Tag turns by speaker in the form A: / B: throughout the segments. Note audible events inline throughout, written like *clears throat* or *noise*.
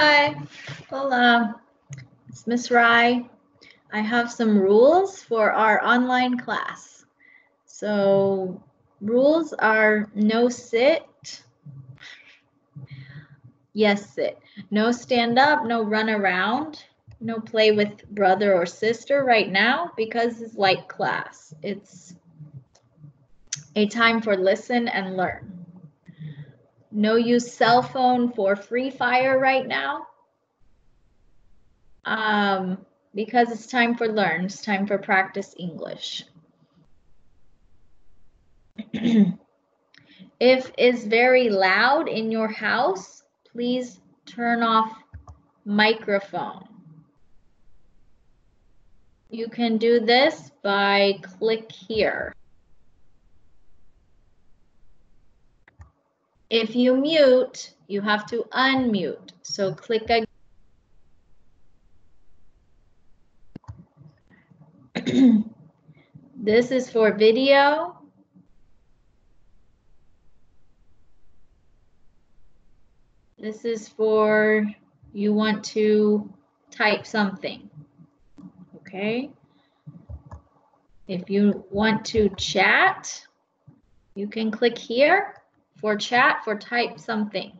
A: Hi, hola, it's Miss Rai. I have some rules for our online class. So rules are no sit, yes sit, no stand up, no run around, no play with brother or sister right now because it's like class. It's a time for listen and learn. No use cell phone for free fire right now. Um, because it's time for learn, it's time for practice English. *clears throat* if it's very loud in your house, please turn off microphone. You can do this by click here. If you mute, you have to unmute. So click again. *clears throat* this is for video. This is for you want to type something. Okay. If you want to chat, you can click here for chat, for type something.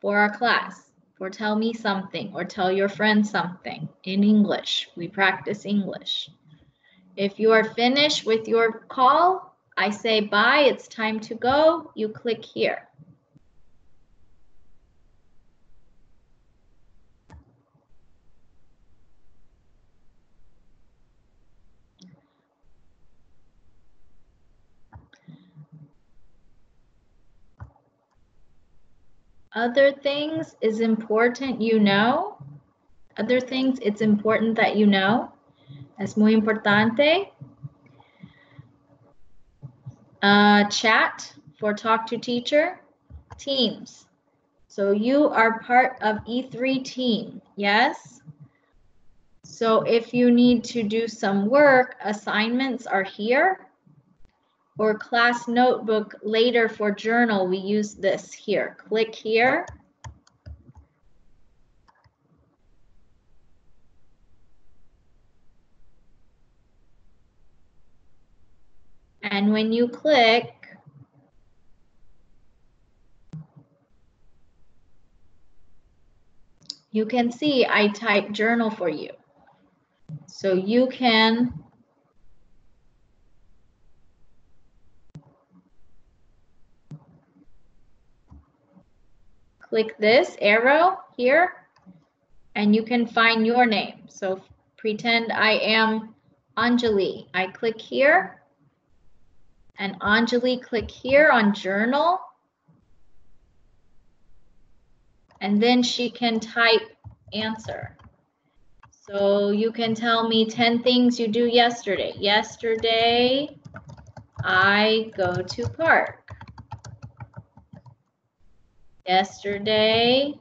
A: For our class, for tell me something or tell your friend something in English. We practice English. If you are finished with your call, I say bye, it's time to go. You click here. Other things is important you know. Other things it's important that you know. Es muy importante. Uh, chat for talk to teacher. Teams. So you are part of E3 team, yes? So if you need to do some work, assignments are here or class notebook later for journal, we use this here. Click here. And when you click, you can see I type journal for you. So you can click this arrow here and you can find your name. So pretend I am Anjali. I click here and Anjali click here on journal. And then she can type answer. So you can tell me 10 things you do yesterday. Yesterday, I go to park. Yesterday,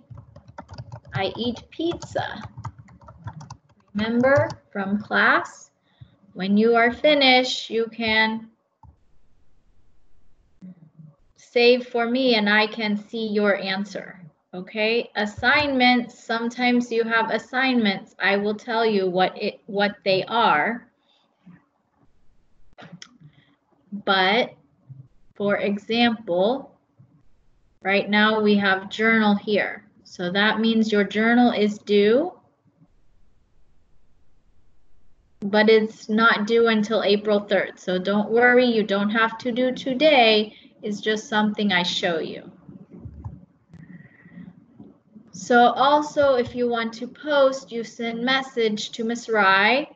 A: I eat pizza. Remember from class, when you are finished, you can save for me and I can see your answer. Okay, assignments, sometimes you have assignments. I will tell you what it what they are. But for example, Right now we have journal here. So that means your journal is due, but it's not due until April 3rd. So don't worry, you don't have to do today. It's just something I show you. So also, if you want to post, you send message to Miss Rai,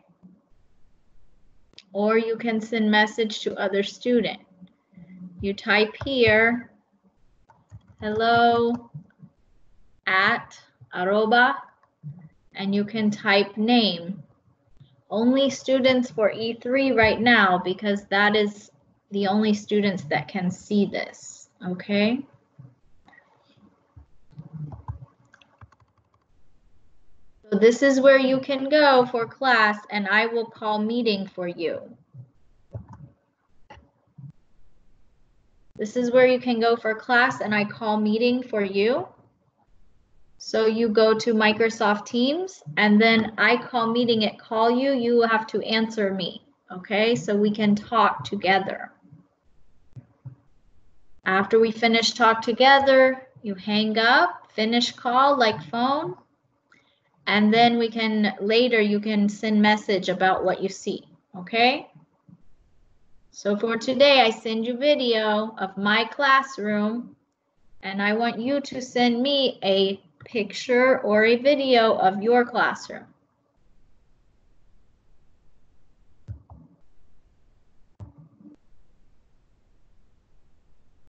A: or you can send message to other student. You type here hello at arroba and you can type name. Only students for E3 right now because that is the only students that can see this, okay? So this is where you can go for class and I will call meeting for you. This is where you can go for class and I call meeting for you. So you go to Microsoft Teams and then I call meeting it, call you, you have to answer me. Okay, so we can talk together. After we finish talk together, you hang up, finish call like phone, and then we can later you can send message about what you see. Okay. So for today, I send you video of my classroom and I want you to send me a picture or a video of your classroom.